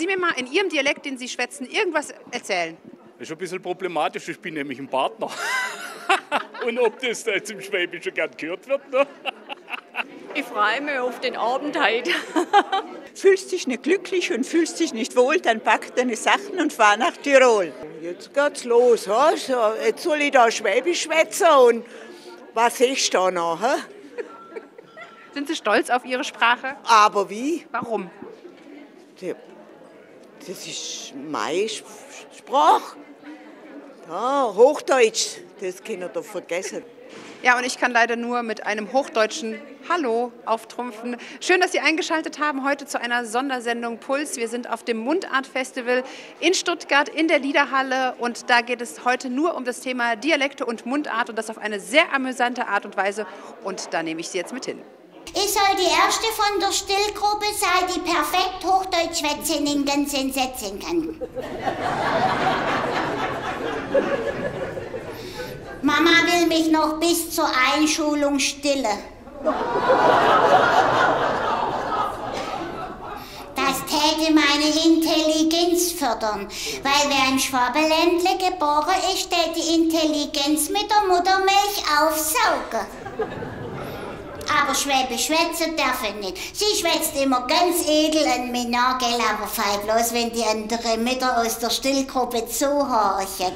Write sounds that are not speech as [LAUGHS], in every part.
Sie mir mal in Ihrem Dialekt, den Sie schwätzen, irgendwas erzählen? Das ist ein bisschen problematisch, ich bin nämlich ein Partner. [LAUGHS] Und ob das da jetzt im Schwäbischen gern gehört wird, ne? Ich freue mich auf den Abend heute. [LAUGHS] fühlst dich nicht glücklich und fühlst dich nicht wohl, dann pack deine Sachen und fahr nach Tirol. Jetzt geht's los. Ha? So, jetzt soll ich da Schwäbisch schwätzen und was ist da noch? Ha? Sind Sie stolz auf Ihre Sprache? Aber wie? Warum? Das ist meine Sprache. Ja, Hochdeutsch, das kann ich doch vergessen. Ja, und ich kann leider nur mit einem hochdeutschen Hallo auftrumpfen. Schön, dass Sie eingeschaltet haben heute zu einer Sondersendung Puls. Wir sind auf dem Mundart Festival in Stuttgart in der Liederhalle und da geht es heute nur um das Thema Dialekte und Mundart und das auf eine sehr amüsante Art und Weise und da nehme ich Sie jetzt mit hin. Ich soll die erste von der Stillgruppe sein, die perfekt Hochdeutsch schwätzen in Gänse setzen kann. Mama will mich noch bis zur Einschulung stille. Das täte meine Intelligenz fördern, weil wer im Schwabeländle geboren ist, der die Intelligenz mit der Muttermilch aufsaugen. Aber Schwäbisch schwätzen darf ich nicht. Sie schwätzt immer ganz edel und mit Nagel, aber fall bloß, wenn die andere Mütter aus der Stillgruppe zuhorchen.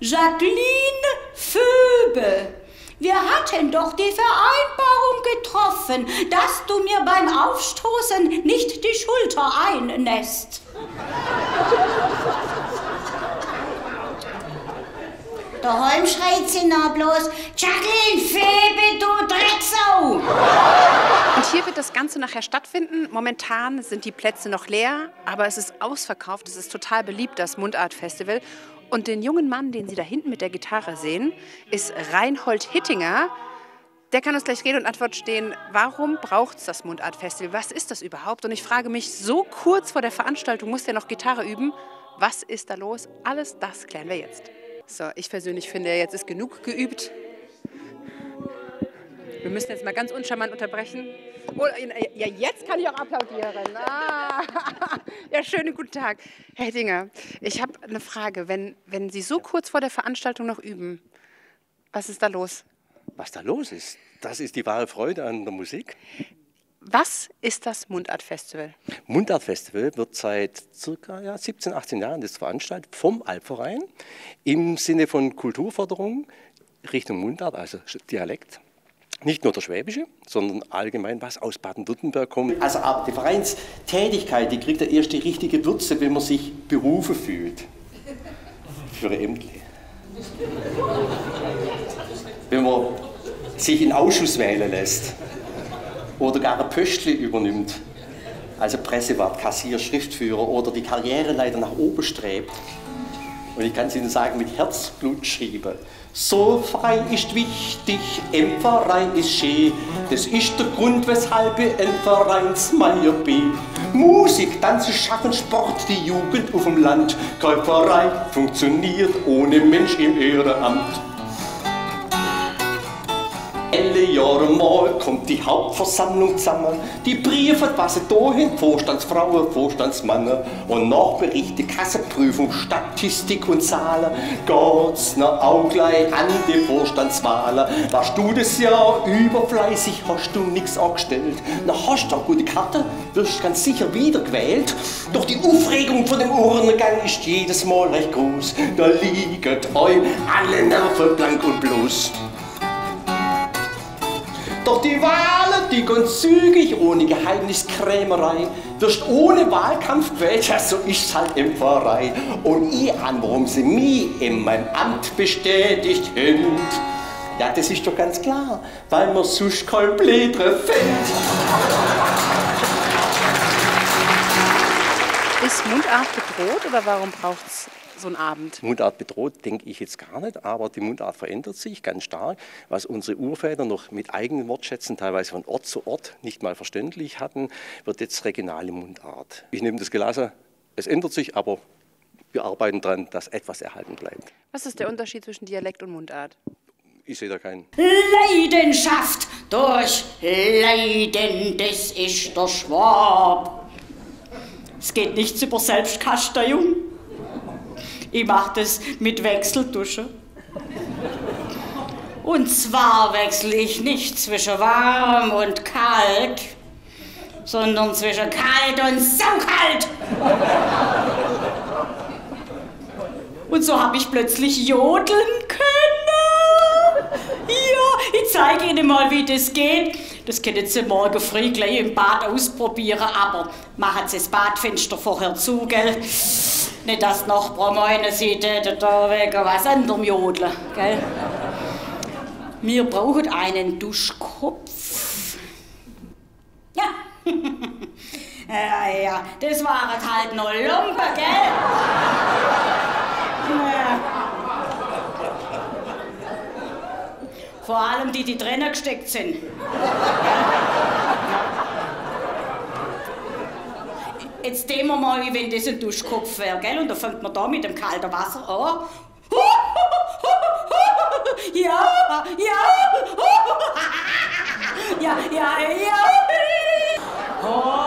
Jacqueline Föbe. Wir hatten doch die Vereinbarung getroffen, dass du mir beim Aufstoßen nicht die Schulter einnässt. Holm schreit sie noch bloß, Jacqueline Febe, du Drecksau! Und hier wird das Ganze nachher stattfinden. Momentan sind die Plätze noch leer, aber es ist ausverkauft. Es ist total beliebt, das Mundart Festival. Und den jungen Mann, den Sie da hinten mit der Gitarre sehen, ist Reinhold Hittinger. Der kann uns gleich Rede und Antwort stehen, warum braucht es das Mundart Festival? Was ist das überhaupt? Und ich frage mich, so kurz vor der Veranstaltung muss der noch Gitarre üben. Was ist da los? Alles das klären wir jetzt. So, ich persönlich finde, jetzt ist genug geübt. Wir müssen jetzt mal ganz uncharmant unterbrechen. Oh, ja, jetzt kann ich auch applaudieren. Ah. [LAUGHS] Ja, schönen guten Tag. Herr Hettinger, ich habe eine Frage. Wenn, wenn Sie so kurz vor der Veranstaltung noch üben, was ist da los? Was da los ist, das ist die wahre Freude an der Musik. Was ist das Mundart Festival? Mundart Festival wird seit circa ja, 17, 18 Jahren das veranstaltet vom Albverein im Sinne von Kulturförderung Richtung Mundart, also Dialekt. Nicht nur der Schwäbische, sondern allgemein was aus Baden-Württemberg kommt. Also aber die Vereinstätigkeit, die kriegt ja erst die richtige Würze, wenn man sich berufen fühlt. Für Ämter. Wenn man sich in Ausschuss wählen lässt oder gar ein Pöstli übernimmt, also Pressewart, Kassier, Schriftführer oder die Karriereleiter nach oben strebt. Und ich kann es Ihnen sagen, mit Herzblut schrieben. So frei ist wichtig, im Verein ist schön. Das ist der Grund, weshalb ich ein Vereinsmeier bin. Musik, Tanzen, Schaffen, Sport, die Jugend auf dem Land. Kein Verein funktioniert ohne Mensch im Ehrenamt. Alle Jahre mal kommt die Hauptversammlung zusammen. Die Briefe passen dahin, Vorstandsfrauen, Vorstandsmänner. Und Nachberichte, Kassenprüfung, Statistik und Zahlen. Geht's noch auch gleich an die Vorstandswahlen. Warst du das Jahr überfleißig, hast du nichts angestellt. Na hast du auch gute Karte, wirst ganz sicher wieder gewählt. Doch die Aufregung vor dem Urnengang ist jedes Mal recht groß. Da liegt euch alle Nerven blank und bloß. Doch die Wahlen, die gehen zügig, ohne Geheimniskrämerei. Wirst ohne Wahlkampf gewählt, ja, so ist's halt im Verein. Und ich an, warum sie mich in meinem Amt bestätigt haben. Ja, das ist doch ganz klar, weil man sonst kein Blätter findet. Ist Mundart bedroht oder warum braucht es so einen Abend? Mundart bedroht, denke ich jetzt gar nicht, aber die Mundart verändert sich ganz stark. Was unsere Urväter noch mit eigenen Wortschätzen teilweise von Ort zu Ort nicht mal verständlich hatten, wird jetzt regionale Mundart. Ich nehme das gelassen, es ändert sich, aber wir arbeiten daran, dass etwas erhalten bleibt. Was ist der Unterschied zwischen Dialekt und Mundart? Ich sehe da keinen. Leidenschaft durch Leiden, das ist der Schwab. Es geht nichts über Selbstkasteiung. Ich mache das mit Wechseldusche. Und zwar wechsle ich nicht zwischen warm und kalt, sondern zwischen kalt und saukalt. Und so habe ich plötzlich jodeln können. Ja, ich zeige Ihnen mal, wie das geht. Das können Sie morgen früh gleich im Bad ausprobieren, aber machen Sie das Badfenster vorher zu, gell? Nicht, dass die Nachbarn meinen, Sie täten da wegen was anderem jodeln, gell? Wir brauchen einen Duschkopf. Ja. [LAUGHS] ja, ja, das waren halt noch Lumpen, gell? Vor allem die, die drinnen gesteckt sind. Jetzt tun wir mal, wie wenn das ein Duschkopf wäre, gell? Und dann fängt man da mit dem kalten Wasser an. Ja, ja. Ja, ja, ja. Hol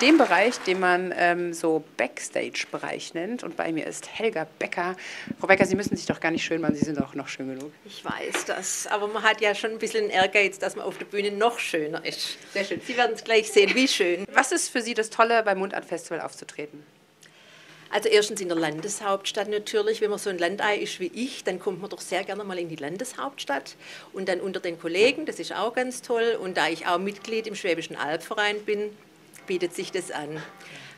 dem Bereich, den man ähm, so Backstage-Bereich nennt. Und bei mir ist Helga Becker. Frau Becker, Sie müssen sich doch gar nicht schön machen, Sie sind doch noch schön genug. Ich weiß das, aber man hat ja schon ein bisschen Ehrgeiz, dass man auf der Bühne noch schöner ist. Sehr schön. Sie werden es gleich sehen, wie schön. Was ist für Sie das Tolle, beim Mundart-Festival aufzutreten? Also erstens in der Landeshauptstadt natürlich. Wenn man so ein Landei ist wie ich, dann kommt man doch sehr gerne mal in die Landeshauptstadt. Und dann unter den Kollegen, das ist auch ganz toll. Und da ich auch Mitglied im Schwäbischen Albverein bin, bietet sich das an.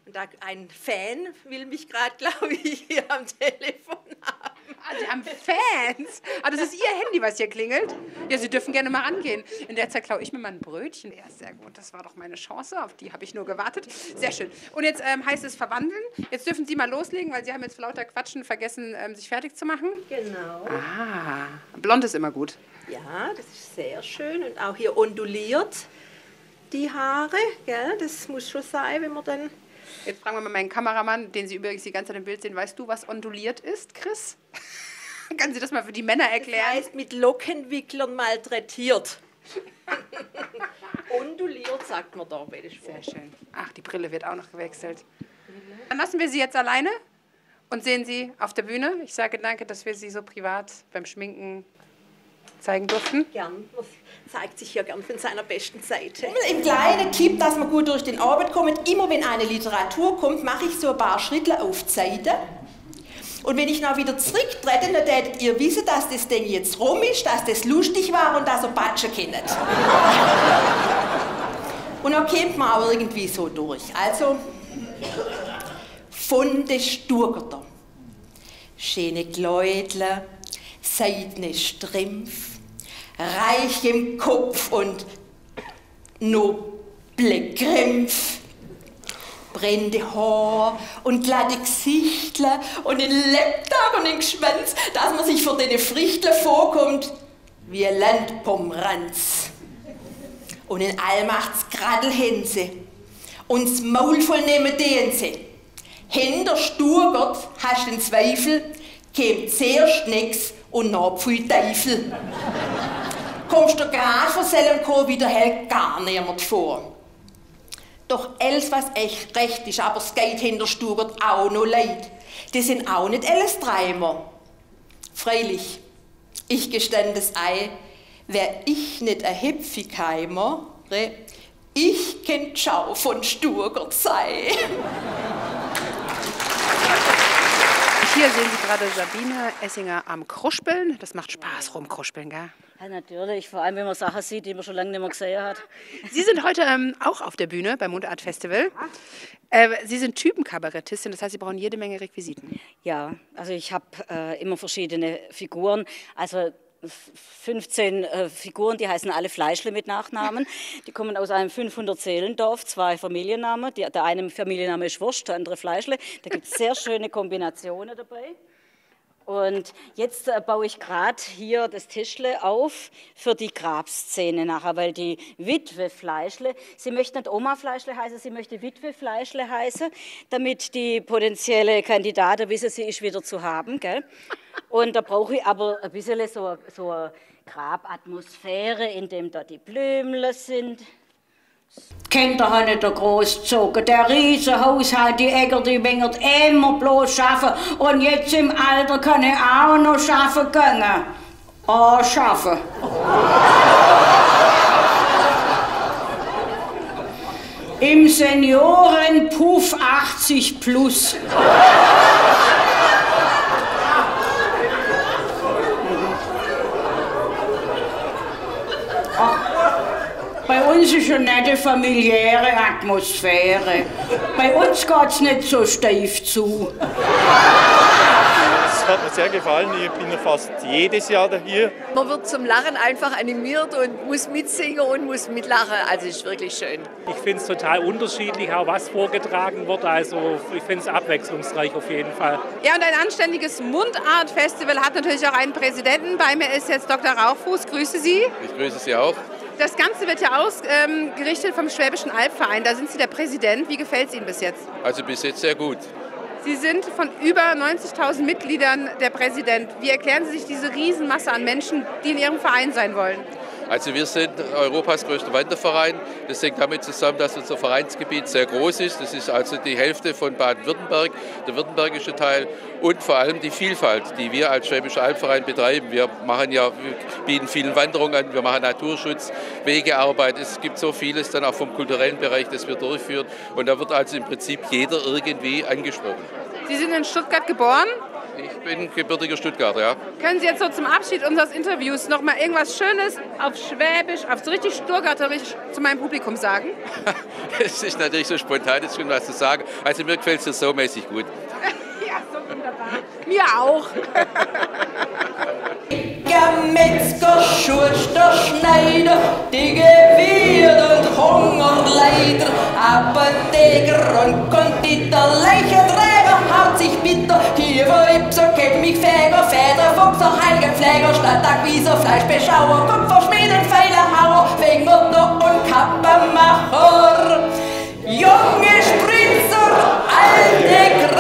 Und da ein Fan will mich gerade, [LAUGHS] glaube ich, hier am Telefon haben. Ah, Sie haben Fans. Ah, das ist Ihr Handy, was hier klingelt. Ja, Sie dürfen gerne mal angehen. In der Zeit klaue ich mir mal ein Brötchen. Ja, sehr gut. Das war doch meine Chance. Auf die habe ich nur gewartet. Sehr schön. Und jetzt ähm, heißt es verwandeln. Jetzt dürfen Sie mal loslegen, weil Sie haben jetzt vor lauter Quatschen vergessen, ähm, sich fertig zu machen. Genau. Ah, blond ist immer gut. Ja, das ist sehr schön. Und auch hier onduliert die Haare. Gell? Das muss schon sein, wenn man dann Jetzt fragen wir mal meinen Kameramann, den Sie übrigens die ganze Zeit im Bild sehen. Weißt du, was onduliert ist, Chris? [LAUGHS] Kann Sie das mal für die Männer erklären? Das heißt, mit Lockenwicklern malträtiert. [LAUGHS] Onduliert sagt man da, bitte Sehr schön. Ach, die Brille wird auch noch gewechselt. Dann lassen wir Sie jetzt alleine und sehen Sie auf der Bühne. Ich sage danke, dass wir Sie so privat beim Schminken zeigen durften. Gern. Man zeigt sich ja gern von seiner besten Seite. Ein kleiner Tipp, dass man gut durch den Arbeit kommt. Immer wenn eine Literatur kommt, mache ich so ein paar Schritte auf die Seite. Und wenn ich noch wieder zurücktrete, dann werdet ihr wissen, dass das Ding jetzt rum ist, dass das lustig war und dass ihr Patschen kennt. [LAUGHS] und dann kommt man auch irgendwie so durch. Also, von den Sturgerter. Schöne Kleidle, seidene Strümpf, reich im Kopf und noble Krämpf brennende Haar und glatte Gesichtle und den Lebtag und den Geschwänz, dass man sich vor den Frichtle vorkommt wie ein Landpomeranz. Und in Allmachts Gradelhänse und das Maul voll nehmen den sie. Hinter Sturgert hast den Zweifel, käm zuerst nix und viel Teufel. Kommst du grad von selem wieder hält gar niemand vor. Doch alles, was echt recht ist, aber es geht hinter Stugert auch noch leid. Die sind auch nicht alles Dreimer. Freilich, ich gestand es ei, wär ich nicht ein Hepfigheimer, ich kennt Schau von Sturgert sei. Hier sehen Sie gerade Sabine Essinger am Kruspeln. Das macht Spaß, rumkruspeln, gell? Ja, natürlich. Vor allem, wenn man Sachen sieht, die man schon lange nicht mehr gesehen hat. Sie sind heute ähm, auch auf der Bühne beim Mundart Festival. Äh, Sie sind Typenkabarettistin, das heißt, Sie brauchen jede Menge Requisiten. Ja, also ich habe äh, immer verschiedene Figuren. Also 15 äh, Figuren, die heißen alle Fleischle mit Nachnamen. [LAUGHS] Die kommen aus einem 500-Seelendorf, zwei Familiennamen. Die, der eine Familienname ist Wurst, der andere Fleischle. Da gibt es sehr schöne Kombinationen dabei. Und jetzt äh, baue ich gerade hier das Tischle auf für die Grabszene nachher, weil die Witwe Fleischle, sie möchte nicht Oma Fleischle heißen, sie möchte Witwe Fleischle heißen, damit die potenzielle Kandidatin wissen, sie ist wieder zu haben. Gell? Und da brauche ich aber ein bisschen so, so eine Grabatmosphäre, in dem da die Blümle sind. Kinder haben nicht groß gezogen. Der Riesenhaushalt, die Egger, die wengert immer bloß schaffen. Und jetzt im Alter kann ich auch noch schaffen gehen. Oh, schaffen. Im Seniorenpuff 80 plus. Bei uns ist eine nette familiäre Atmosphäre. Bei uns geht's nicht so steif zu. Es hat mir sehr gefallen. Ich bin ja fast jedes Jahr da hier. Man wird zum Lachen einfach animiert und muss mitsingen und muss mitlachen. Also ist wirklich schön. Ich finde es total unterschiedlich, auch was vorgetragen wird. Also ich finde es abwechslungsreich auf jeden Fall. Ja, und ein anständiges Mundart-Festival hat natürlich auch einen Präsidenten. Bei mir ist jetzt Dr. Rauchfuß. Grüße Sie. Ich grüße Sie auch. Das Ganze wird ja ausgerichtet vom Schwäbischen Albverein. Da sind Sie der Präsident. Wie gefällt es Ihnen bis jetzt? Also bis jetzt sehr gut. Sie sind von über 90.000 Mitgliedern der Präsident. Wie erklären Sie sich diese Riesenmasse an Menschen, die in Ihrem Verein sein wollen? Also wir sind Europas größter Wanderverein. Das hängt damit zusammen, dass unser Vereinsgebiet sehr groß ist. Das ist also die Hälfte von Baden-Württemberg, der württembergische Teil und vor allem die Vielfalt, die wir als Schwäbischer Albverein betreiben. Wir machen ja, wir bieten vielen Wanderungen an, wir machen Naturschutz, Wegearbeit. Es gibt so vieles dann auch vom kulturellen Bereich, das wir durchführen. Und da wird also im Prinzip jeder irgendwie angesprochen. Sie sind in Stuttgart geboren? Ich bin gebürtiger Stuttgarter, ja. Können Sie jetzt so zum Abschied unseres Interviews noch mal irgendwas Schönes auf Schwäbisch, auf so richtig Stuttgarterisch zu meinem Publikum sagen? [LAUGHS] Es ist natürlich so spontan, jetzt schon was zu sagen. Also mir gefällt es so mäßig gut. [LAUGHS] ja, so wunderbar. Mir auch. [LAUGHS] Der Metzger, Schuster, Schneider, die Gewirr und Hungerleider, Apotheker und Konditor, Leichenträger, haut sich bitter, Kiewer, Ipser, Kelp, mich Fäger, Fäder, Fuchser, Heiligenpfleger, Stadtag, Wieser, Fleischbeschauer, Kupfer, Schmieden, Pfeilerhauer, Wegmutter und Kappenmacher. Junge Spritzer, alte